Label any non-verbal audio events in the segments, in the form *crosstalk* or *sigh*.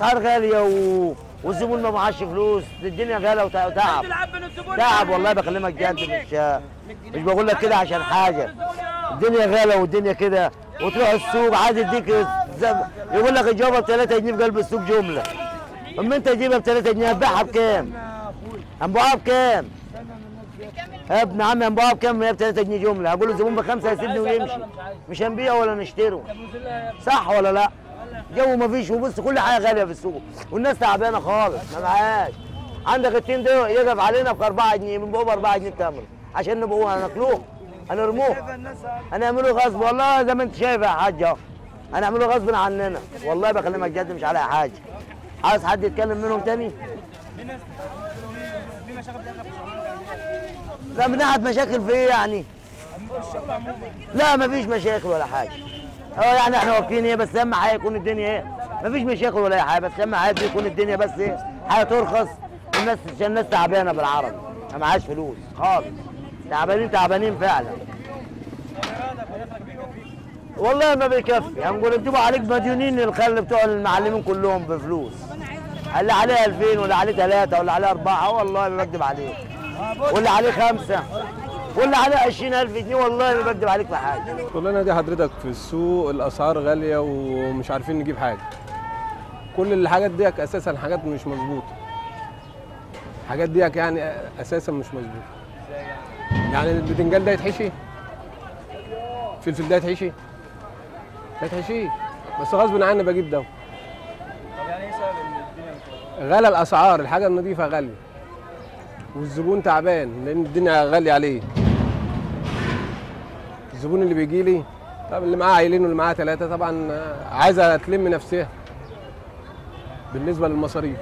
الاسعار غالية و... والزبون ما معاش فلوس. الدنيا غالية وتع- وتعب. تعب والله بكلمك جد مش مش بقول لك كده عشان حاجة. الدنيا غالية والدنيا كده. وتروح السوق عايز يديك زب... يقول لك الجوابه ب 3 جنيه في قلب السوق جملة. أما أنت تجيبها ب 3 جنيه هتبيعها بكام؟ هنبيعها بكام؟ يا ابن عمي هنبيعها بكام؟ هي ب 3 جنيه جملة. هقول الزبون بخمسة يسيبني ويمشي. مش هنبيع ولا نشتره صح ولا لا؟ جو ما فيش وبص كل حاجة غالية في السوق والناس تعبانة خالص ما معاش عندك التين ده يقف علينا ب 4 جنيه بنبيعه ب 4 جنيه بتمر عشان نبيعوه هناكلوه هنرموه. هنعمله غصب والله زي ما انت شايف يا حاج اهو هنعمله غصب عننا. والله بكلمك جد مش على حاجة. عايز حد يتكلم منهم تاني؟ لا من ناحية مشاكل في إيه يعني؟ لا مفيش مشاكل ولا حاجة. آه يعني إحنا واقفين إيه بس اهم حاجة يكون الدنيا إيه؟ مفيش مشاكل ولا أي حاجة بس اهم حاجة يكون الدنيا بس إيه؟ حاجة ترخص الناس عشان الناس تعبانة بالعربي ما معاش فلوس خالص. تعبانين تعبانين فعلا. والله ما بيكفي. هنقول أنتوا عليك مديونين الخل بتوع المعلمين كلهم بفلوس. اللي عليه 2000 واللي عليه 3 واللي عليه 4 والله ما بكذب عليك. واللي عليه خمسة. واللي عليه 20000 جنيه والله ما بكذب عليك في حاجة. شغلنا دي حضرتك في السوق الأسعار غالية ومش عارفين نجيب حاجة. كل الحاجات دي أساسا حاجات مش مظبوطة. الحاجات دي يعني أساسا مش مظبوطة. يعني البتنجان ده يتحشي؟ الفلفل ده يتحشي؟ ما يتحشي. بس غصب عني بجيب ده. طب يعني إيه سبب ان الدنيا غلى الأسعار. الحاجة النظيفة غالية. والزبون تعبان لأن الدنيا غالية عليه. الزبون اللي بيجي لي. طب اللي معاه عيلين واللي معاه ثلاثة طبعا آه، عايزه تلم نفسها بالنسبة للمصاريف.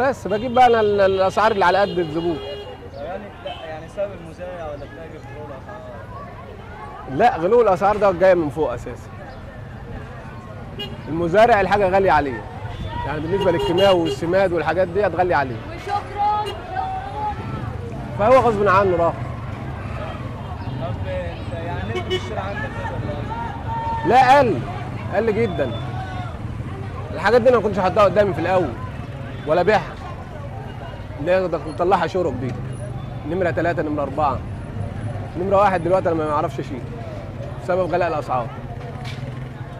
بس بجيب بقى أنا ال- الأسعار اللي على قد الزبون يعني لا يعني سبب المزارع ولا التاجر في غلو الأسعار؟ لا غلو الأسعار ده جاية من فوق أساسا. المزارع الحاجة غالية عليه. يعني بالنسبة للكيماوي والسماد والحاجات دي غالية عليه. وشكرا فهو غصب عنه راح طب انت يعني نسبه الشراء عندك إيه ولا لا قل. قل جدا. الحاجات دي أنا ما كنتش حاطها قدامي في الأول ولا بيعها. اللي هي ده مطلعها شرب دي. نمرة ثلاثة نمرة أربعة. نمرة واحد دلوقتي أنا ما أعرفش اشيل بسبب غلاء الأسعار.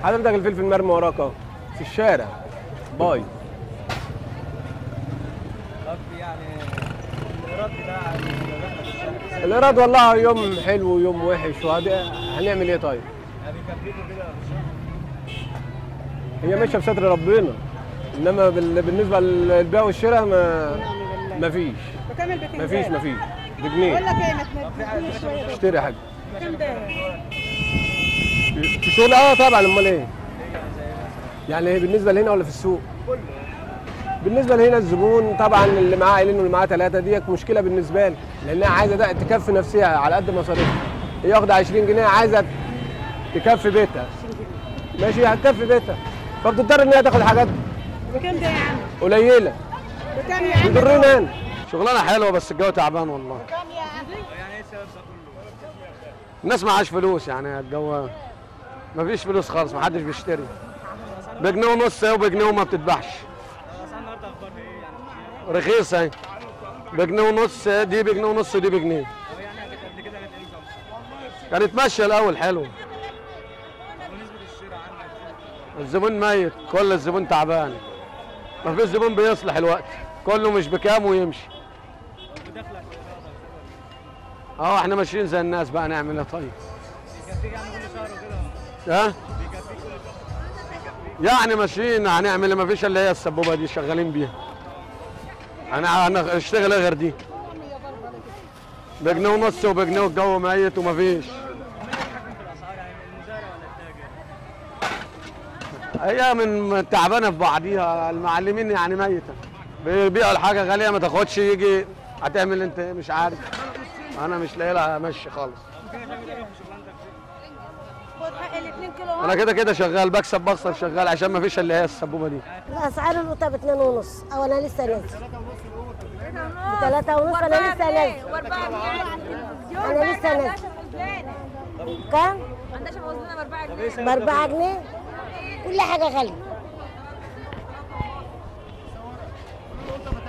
حضرتك الفلفل مرمي وراك أهو. في الشارع. باي. يعني الرحله في الشارع الايراد والله يوم حلو ويوم وحش وهذا هنعمل إيه طيب؟ هي ماشية بستر ربنا إنما بال- بالنسبة للبيع والشراء ما ما فيش. بكام البتنجان؟ ما فيش ما فيش. بقول بجنيه شوية. بس. اشتري حاجة. كام ده؟ في شغل آه طبعا. أمال إيه؟ يعني إيه بالنسبة لهنا ولا في السوق؟ بالنسبة لهنا الزبون طبعا اللي معاه عيلين واللي معاه ثلاثة ديت مشكلة بالنسبة لي لأنها عايزة ده تكفي نفسها على قد مصاريفها. هي واخدة 20 جنيه عايزة تكفي بيتها. ماشي هتكفي بيتها. فبتضطر إن هي تاخد حاجات بكام ده يا عم؟ قليلة. بكام يا عم؟ يضرنا أنا شغلانة حلوة بس الجو تعبان والله. يعني إيه السبب ده كله؟ الناس معاش فلوس يعني الجو ما فيش فلوس خالص ما حدش بيشتري. بجنيه ونص اهي وبجنيه وما بتتباعش رخيصة. اهي بجنيه ونص دي بجنيه ونص ودي بجنيه. كانت ماشيه الأول حلو. ونسبه الشراء عندك الزبون ميت كل الزبون تعبان. ما فيش زبون بيصلح الوقت كله مش بكام ويمشي. آه إحنا ماشيين زي الناس بقى نعمل إيه طيب؟ ها؟ شهر يعني ماشيين هنعمل إيه؟ ما فيش إلا هي السبوبة دي شغالين بيها. أنا أنا أشتغل إيه غير دي. بجنيه ونص وبجنيه والجو ميت وما فيش. الاسعار المزارع ولا التاجر؟ هي من تعبانة في بعضيها المعلمين يعني ميتة. بيبيعوا الحاجة غالية ما تاخدش يجي هتعمل انت إيه؟ مش عارف. أنا مش لاقي لها مشي خالص. أنا كده كده شغال بكسب بخسر شغال عشان ما فيش اللي هي السبوبة دي. الاسعار القطه ب 2 ونص. أو أنا لسه نازل. ثلاثة ونص أنا لسه نازل أنا لسه نازل كام؟ عندها موزنة بأربعة جنيه. جنيه؟ كل حاجة غالية.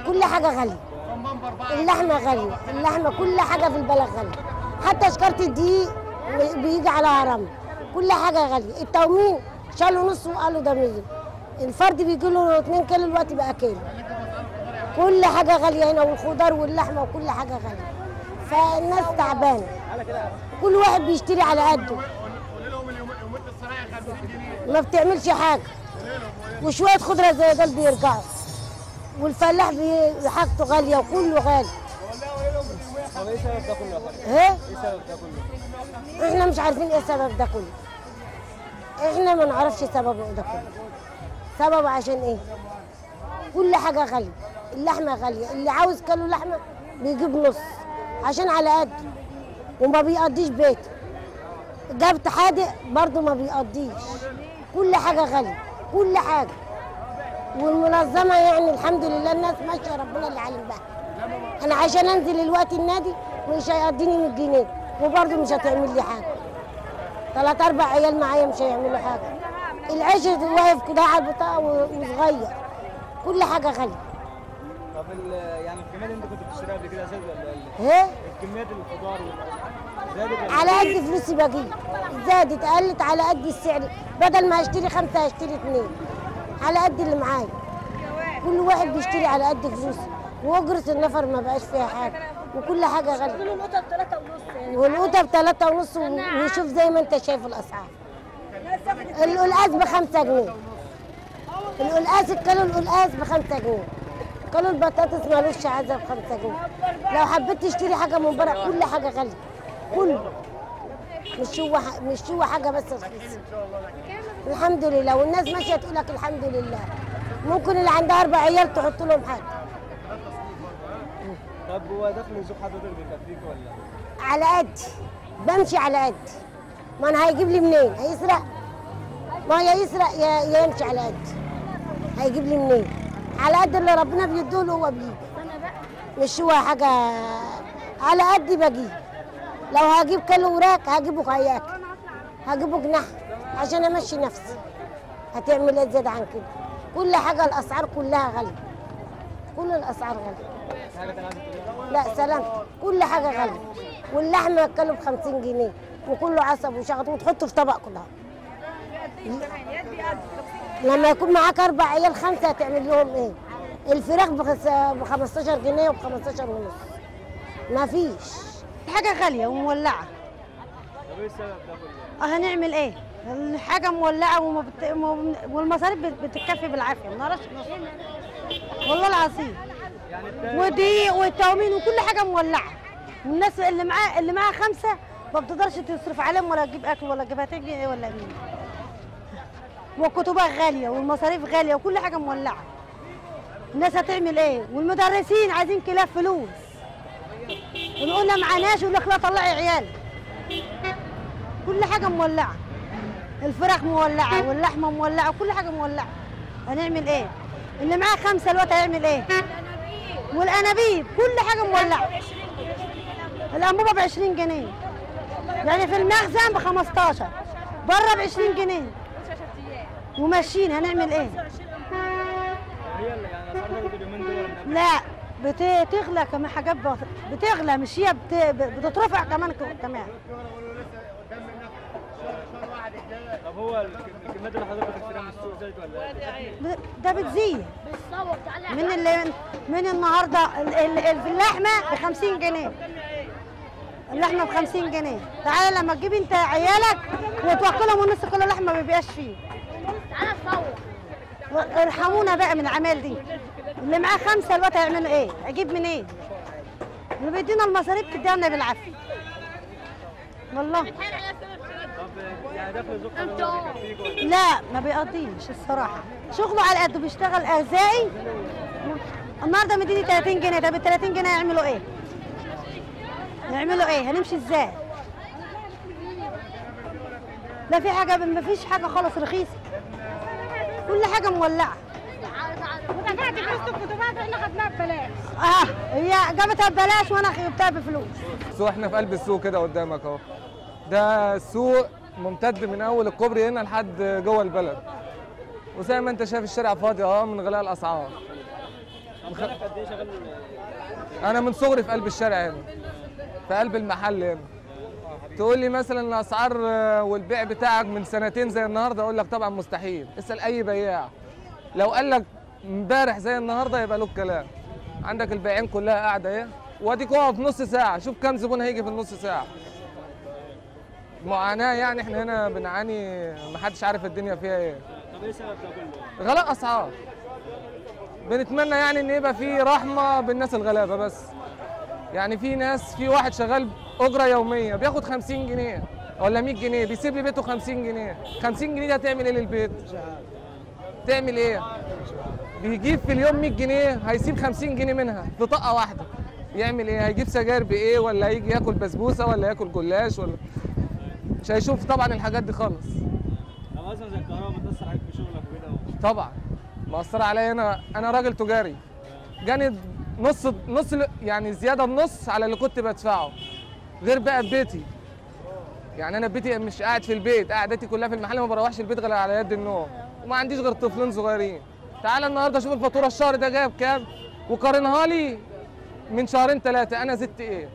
كل حاجة غالية. اللحمة غالية. اللحمة كل حاجة في البلد غالية. حتى شكارة الدقيق بيجي على هرم كل حاجة غالية. التومين شالوا نص وقالوا ده 100 الفرد بيجي له 2 كيلو دلوقتي بقى كيلو. كل حاجة غالية هنا والخضار واللحمة وكل حاجة غالية. فالناس تعبانة. كل واحد بيشتري على قده. ما بتعملش حاجة. وشوية خضرة زي ده بيرجعوا والفلاح حاجته غالية وكله غالي. إيه سبب ده كله إيه سبب ده كله؟ إحنا مش عارفين إيه سبب ده كله. إحنا ما نعرفش سببه ده كله. سبب عشان إيه؟ كل حاجة غالية. اللحمة غالية. اللي عاوز كيلو لحمة بيجيب نص. عشان على قد. وما بيقضيش بيته جابت حادق برضه ما بيقضيش. كل حاجة غالية. كل حاجة. والمنظمة يعني الحمد لله الناس ماشية ربنا اللي عالم بها أنا عشان أنزل الوقت النادي مش هيقضيني 100 جنيه. وبرضه مش هتعمل لي حاجة. ثلاث أربع عيال معايا مش هيعملوا حاجة. العيش واقف كده على البطاقة وصغير. كل حاجة غالية. طب ال- يعني الكميات اللي انت كنت بتشتريها قبل كده زادت ولا قلت؟ إيه الكميات الخضار زادت ولا على قد فلوسي بجيب زادت قلت على قد السعر. بدل ما اشتري خمسة هشتري اثنين على قد اللي معايا. كل واحد بيشتري على قد فلوسه. وأجرة النفر ما بقاش فيها حاجة. وكل حاجة غالية. القطة بثلاثة ونص والقوطه بثلاثة ونص وشوف زي ما انت شايف الأسعار. القلقاس بخمسة جنيه. القلقاس الكيلو القلقاس بخمسة جنيه. كيلو البطاطس مالوش عزة بخمسة جنيه. لو حبيت تشتري حاجة من بره كل حاجة غالية. كله مش هو مش هو حاجة بس رخيصة. الحمد لله. والناس ماشية تقول لك الحمد لله. ممكن اللي عندها أربع عيال تحط لهم حاجة. طب هو دخل الزوج حضرتك بيكفيك ولا؟ على قد. بمشي على قد. ما أنا هيجيب لي منين؟ هيسرق. ما يا يسرق يا يا يمشي على قد. هيجيب لي منين؟ على قد اللي ربنا بيدوله هو بيجي مش هو حاجة على قد بجيب لو هجيب كيلو وراك هجيبه هياك هجيبه جناح عشان أمشي نفسي. هتعمل إيه زيادة عن كده؟ كل حاجة الأسعار كلها غالية. كل الأسعار غالية. لا سلام. كل حاجة غالية. واللحمة الكيلو ب 50 جنيه. وكله عصب وشغط وتحطه في طبق كلها. لما يكون معاك أربع عيال خمسة هتعمل لهم إيه؟ الفراخ ب 15 جنيه وب 15 ونص ما فيش حاجة غالية ومولعة طب إيه السبب ده كله؟ هنعمل إيه؟ الحاجة مولعة وما بت... والمصاريف بت- بتكفي بالعافية ما نعرفش. والله العظيم يعني التاني ودقيق والتومين وكل حاجة مولعة والناس اللي معاه اللي معاها خمسة ما بتقدرش تصرف عليهم ولا تجيب أكل ولا تجيب هتجي إيه ولا مين والكتبات غالية والمصاريف غالية وكل حاجة مولعة. الناس هتعمل إيه؟ والمدرسين عايزين كلاف فلوس. ونقولنا معناش يقول لك لا طلعي عيال. كل حاجة مولعة. الفراخ مولعة واللحمة مولعة وكل حاجة مولعة. هنعمل إيه؟ اللي معاه خمسة الوقت هيعمل إيه؟ والأنابيب. كل حاجة مولعة. الأنبوبة ب 20 جنيه. يعني في المخزن ب 15 بره ب 20 جنيه. وماشيين هنعمل إيه؟ يعني؟ لا بتغلى كمان حاجات بت- بتغلى مش هي بت- بتترفع كمان كمان طب هو الك- الكميات اللي حضرتك بتشتريها من السوق زادت ولا؟ ب- ده بتزيد من اللي من النهارده ال- ال- ال- اللحمة ب 50 جنيه اللحمة ب 50 جنيه تعالى لما تجيب انت عيالك وتوكلهم ونص كيلو لحمة ما بيبقاش فيه ارحمونا بقى من العمال دي اللي معاه خمسة الوقت هيعملوا إيه؟ أجيب منين؟ إيه؟ اللي بيدينا المصاريف تدينا بالعافية والله؟ لا ما بيقضيش الصراحة شغله على قده بيشتغل ارزاقي النهارده مديني 30 جنيه طب ال 30 جنيه يعملوا إيه؟ يعملوا إيه؟ هنمشي إزاي؟ لا في حاجة ما فيش حاجة خالص رخيصة كل حاجة مولعة. ودفعت فلوس الكتبات إحنا خدناها ببلاش آه هي جابتها ببلاش وأنا جبتها بفلوس. السوق إحنا في قلب السوق كده قدامك أهو. ده السوق ممتد من أول الكوبري هنا لحد جوه البلد. وزي ما أنت شايف الشارع فاضي آه من غلاء الأسعار. أنا من صغري في قلب الشارع هنا في قلب المحل هنا. تقول لي مثلا الأسعار آه، والبيع بتاعك من سنتين زي النهارده أقول لك طبعا مستحيل. اسأل أي بياع. لو قال لك امبارح زي النهارده يبقى له الكلام عندك البياعين كلها قاعدة أهي. وأديك اقعد نص ساعة. شوف كام زبون هيجي في النص ساعة. معاناة يعني إحنا هنا بنعاني محدش عارف الدنيا فيها إيه. طب إيه السبب ده كله؟ غلاء أسعار. بنتمنى يعني إن يبقى في رحمة بالناس الغلابة بس. يعني في ناس في واحد شغال أجرة يومية بياخد 50 جنيه ولا 100 جنيه بيسيب لي بيته 50 جنيه. 50 جنيه دي هتعمل إيه للبيت؟ تعمل إيه؟ بيجيب في اليوم 100 جنيه هيسيب 50 جنيه منها في طاقة واحدة. يعمل إيه؟ هيجيب سجاير بإيه؟ ولا هيجي ياكل بسبوسة؟ ولا ياكل جلاش؟ ولا مش هيشوف طبعا الحاجات دي خالص. طب أصلا زي الكهرباء بتاثر عليك في شغلك وكده؟ طبعا. مأثرة عليا أنا أنا راجل تجاري. جاني نص نص يعني زيادة بنص على اللي كنت بدفعه. غير بقى في بيتي. يعني أنا بيتي مش قاعد في البيت قعدتي كلها في المحل ما بروحش البيت غير على يد النوم. وما عنديش غير طفلين صغيرين. تعالى النهارده شوف الفاتورة الشهر ده جايب كام؟ وقارنها لي من شهرين ثلاثة أنا زدت إيه؟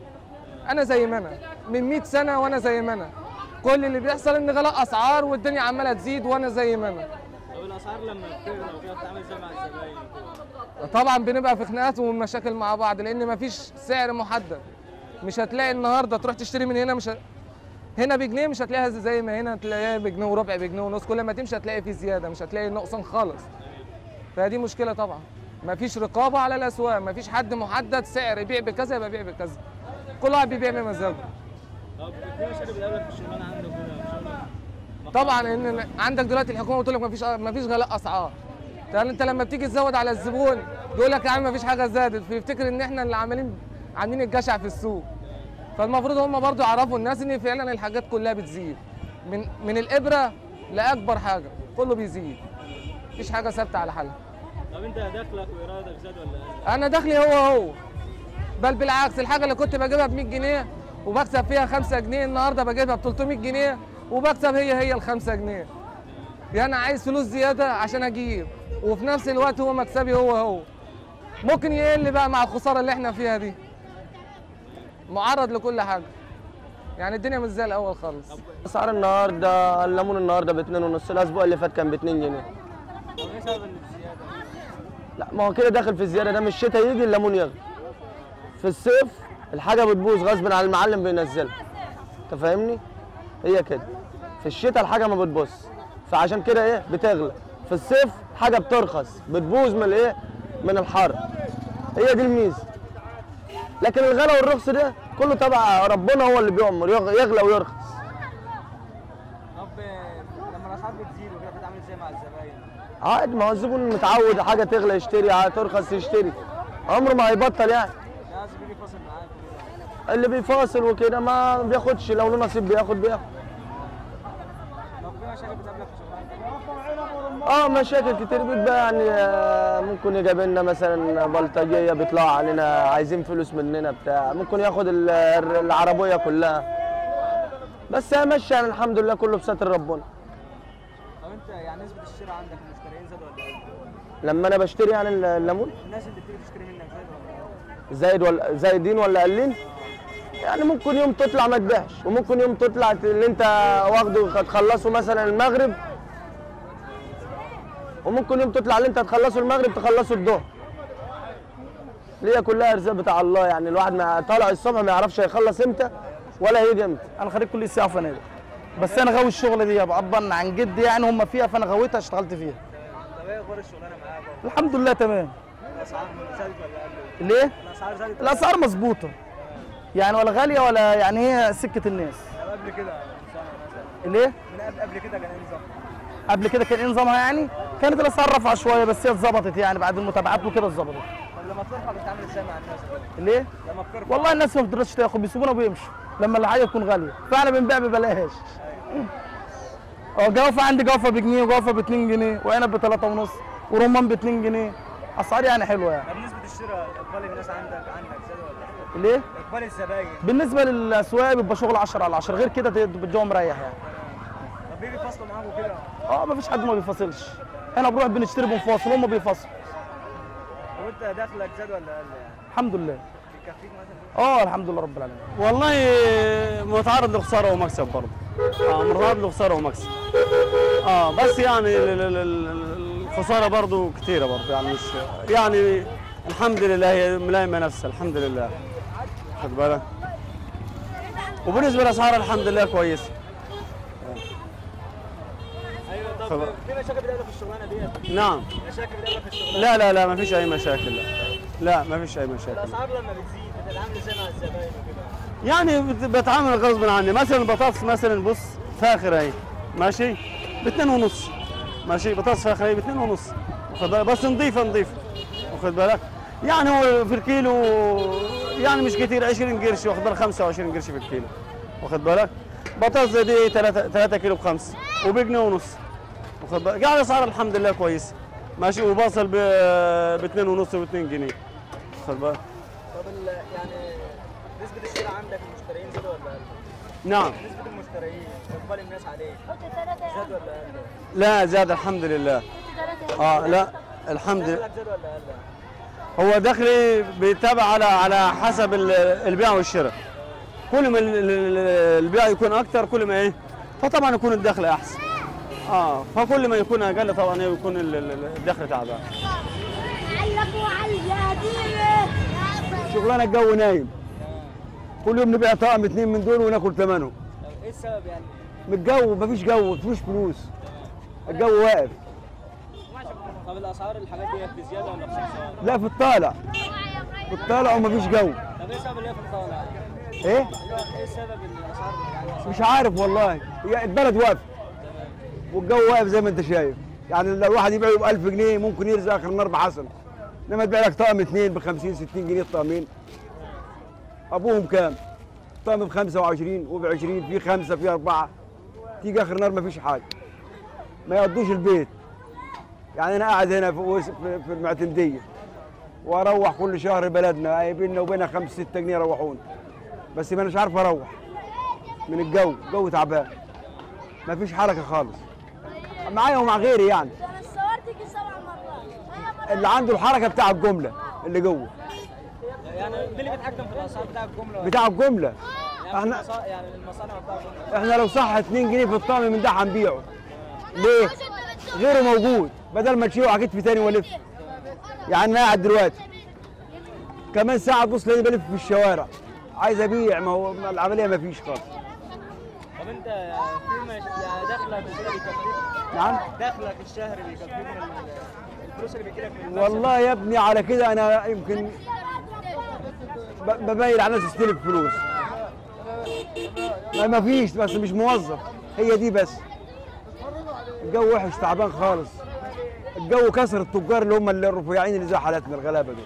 أنا زي ما أنا. من 100 سنة وأنا زي ما أنا. كل اللي بيحصل إن غلاء أسعار والدنيا عمالة تزيد وأنا زي ما أنا. الأسعار لما بتغلى وكده بتتعامل إزاي مع الزباين؟ طبعا بنبقى في خناقات ومشاكل مع بعض لأن مفيش سعر محدد. مش هتلاقي النهارده تروح تشتري من هنا مش ه... هنا بجنيه مش هتلاقيها زي ما هنا تلاقيها بجنيه وربع بجنيه ونص. كل ما تمشي هتلاقي في زيادة مش هتلاقي نقصان خالص. فدي مشكلة طبعا. مفيش رقابة على الأسواق مفيش حد محدد سعر يبيع بكذا يبقى يبيع بكذا. كل واحد بيبيع بمزاجه. طب في مشاكل بتقابلك في الشغلانة عندك؟ طبعا إن عندك دلوقتي الحكومة بتقول لك مفيش مفيش غلاء أسعار. يعني أنت لما بتيجي تزود على الزبون بيقول لك يا عم مفيش حاجة زادت فيفتكر إن إحنا اللي عاملين عاملين الجشع في السوق. فالمفروض هم برضو يعرفوا الناس إن فعلا الحاجات كلها بتزيد. من من الإبرة لأكبر حاجة كله بيزيد. مفيش حاجة ثابتة على حالها. طب أنت دخلك وايرادك زاد ولا؟ أنا دخلي هو هو بل بالعكس الحاجة اللي كنت بجيبها ب 100 جنيه وبكسب فيها 5 جنيه النهارده بجيبها ب 300 جنيه وبكسب هي هي ال 5 جنيه. يعني أنا عايز فلوس زيادة عشان أجيب. وفي نفس الوقت هو مكسبي هو هو. ممكن يقل بقى مع الخسارة اللي إحنا فيها دي. معرض لكل حاجة. يعني الدنيا مش زي الأول خالص. أسعار النهارده الليمون النهارده ب 2 ونص الأسبوع اللي فات كان ب 2 جنيه؟ لا ما هو كده داخل في الزيادة ده من الشتاء يجي الليمون يغلى. في الصيف الحاجة بتبوظ غصب عن المعلم بينزلها. أنت فاهمني؟ هي كده. في الشتاء الحاجة ما بتبوظ فعشان كده إيه؟ بتغلى. في الصيف حاجة بترخص. بتبوظ من الإيه؟ من الحر. هي دي الميزة. لكن الغلا والرخص ده كله تبع ربنا هو اللي بيؤمر يغ- يغلى ويرخص. طب لما الأسعار بتزيد وكده بتتعامل إزاي مع الزباين؟ عادي ما هو الزبون متعود حاجة تغلى يشتري ترخص يشتري. عمره ما هيبطل يعني لا زبون يفاصل معاك وكده. اللي بيفاصل وكده ما بياخدش لو له نصيب بياخد بياخد؟ آه مشاكل كتير بتبقى يعني آه، ممكن يجيب لنا مثلا بلطجية بيطلعوا علينا عايزين فلوس مننا بتاع ممكن ياخد ال- العربية كلها بس هي ماشيه يعني الحمد لله كله بستر ربنا طب انت يعني نسبة الشراء عندك المشتريين زادوا ولا إيه؟ لما أنا بشتري يعني الليمون الناس اللي بتيجي تشتري منك زادوا ولا إيه؟ زايد ولا زايدين ولا قلين يعني ممكن يوم تطلع ما تبيعش وممكن يوم تطلع اللي انت واخده تخلصه مثلا المغرب وممكن يوم تطلع اللي انت تخلصه المغرب تخلصه الظهر. ليه كلها إرزاق بتاع الله؟ يعني الواحد ما طالع الصبح ما يعرفش هيخلص إمتى ولا هيجي إمتى. أنا خريج كلية سياحة وفنادق بس أنا غاوي الشغله دي بعبر عن جدي يعني هم فيها فأنا غاويتها اشتغلت فيها. طب إيه أخبار الشغلانه معاك؟ الحمد لله تمام. الأسعار زادت ولا قلت؟ ليه؟ الأسعار زادت. الأسعار مظبوطة. يعني ولا غالية ولا يعني هي سكة الناس. طب قبل كده ليه من قبل قبل كده كان إيه نظام؟ قبل كده كان إيه نظامها يعني؟ كانت الأسعار رافعه شوية بس هي اتظبطت يعني بعد المتابعات وكده اتظبطت. لما بترفع بتتعامل إزاي مع الناس؟ ليه لما بترفع. والله الناس ما بتقدرش تاخد بيسيبونا وبيمشوا. لما الحاجة تكون غالية. فاحنا بنبيع ببلاش. *laughs* آه جوافة عندي جوافة بجنيه وجوافة ب 2 جنيه وعنب ب 3 ونص ورمان ب 2 جنيه. أسعار يعني حلوة يعني. طب نسبة الشراء إقبال الناس عندك عندك؟ ليه؟ اقبال الزباين بالنسبة للأسواق بيبقى شغل 10 على 10 غير كده بتجوا مريح يعني. طب بيجي يفصلوا معاك وكده؟ آه ما فيش حد ما بيفاصلش إحنا بنروح بنشتري بنفاصل هم بيفاصلوا طب وأنت دخلك زاد ولا قل يعني؟ الحمد لله. بيكفيك مثلا؟ آه الحمد لله رب العالمين. والله متعرض لخسارة ومكسب برضه. آه متعرض لخسارة ومكسب. آه بس يعني ال- ال- ال- الخسارة برضه كتيرة برضه يعني مش يعني الحمد لله هي ملايمه نفسها الحمد لله. خد بالك وبالنسبة للاسعار الحمد لله كويسه أيوه طب. في مشاكل بتقابلك في الشغلانة ديت؟ نعم. مشاكل بتقابلك في الشغلانة؟ لا لا لا ما فيش أي مشاكل. لا لا ما فيش أي مشاكل. الأسعار لما بتزيد بتتعامل إزاي مع الزباين وكده؟ يعني بت- بتعامل غصب عني. مثلا البطاطس مثلا بص فاخر أهي. ماشي؟ باتنين ونص. ماشي؟ بطاطس فاخر أهي باتنين ونص. واخد بالك؟ بس نظيفه نظيفه واخد بالك؟ يعني هو في الكيلو يعني مش كتير 20 قرش واخد بالك؟ 25 قرش في الكيلو. واخد بالك؟ بطاطس زي دي 3 3 كيلو بخمسه وبجنيه ونص. واخد بالك؟ يعني اسعار الحمد لله كويسه ماشي؟ وبصل ب 2 ونص و 2 جنيه. واخد بالك؟ طب يعني نسبة الشراء عندك المشترين زاد ولا قل؟ نعم. نسبة المشترين إقبال الناس عليك. زاد ولا قل؟ لا زاد الحمد لله. آه لا الحمد لله زاد ولا قل؟ هو دخلي بيتابع على على حسب ال- البيع والشراء. كل ما ال- ال- البيع يكون أكتر كل ما إيه؟ فطبعا يكون الدخل أحسن. آه فكل ما يكون أقل طبعا يكون ال- ال- الدخل تعبان. شغلانة الجو نايم. كل يوم نبيع طقم اتنين من دول وناكل ثمنهم طب إيه السبب يعني؟ من الجو مفيش جو مفيش فلوس. الجو واقف. طب الأسعار الحاجات ديت بزيادة ولا بخساره؟ لا في الطالع في الطالع ومفيش جو. طب إيه السبب اللي هي في الطالع؟ إيه؟ إيه السبب ان الأسعار يعني مش عارف والله. هي البلد واقف. والجو واقف زي ما أنت شايف. يعني لو الواحد يبيعه ب 1000 جنيه ممكن يرزق آخر النهار بحسن إنما تبيع لك طقم اثنين ب 50 60 جنيه الطقمين. أبوهم كام؟ طقم ب 25 وب 20 في خمسة في أربعة. تيجي آخر النهار مفيش حاجة. ما يقضوش البيت. يعني أنا قاعد هنا في في المعتمدية وأروح كل شهر بلدنا. بيننا وبينها 5 6 جنيه يروحون. بس ما اناش عارف أروح. من الجو الجو تعبان. مفيش حركة خالص. معايا ومع غيري يعني. أنا صورتك سبع مرات. اللي عنده الحركة بتاع الجملة اللي جوه. يعني مين اللي بيتحكم في الاسعار بتاع الجملة؟ بتاع الجملة. يعني إحنا يعني المصانع بتاع الجملة. إحنا لو صح 2 جنيه في الطعم من ده هنبيعه. ليه؟ غيره موجود. بدل ما تشيله على كتفي تاني والف يعني أنا قاعد دلوقتي. كمان ساعة تبص لاني بلف في الشوارع. عايز أبيع ما هو العملية ما فيش خالص. طب أنت في. يعني دخلك بيكفيك نعم؟ دخلك الشهري بيكفيك الفلوس اللي بتجيلك من؟ والله يا ابني على كده أنا يمكن ب- بميل على ناس استلف فلوس. ما فيش بس مش موظف. هي دي بس. الجو وحش تعبان خالص. الجو كسر التجار اللي هم الرفيعين اللي زي حالتنا الغلابة دول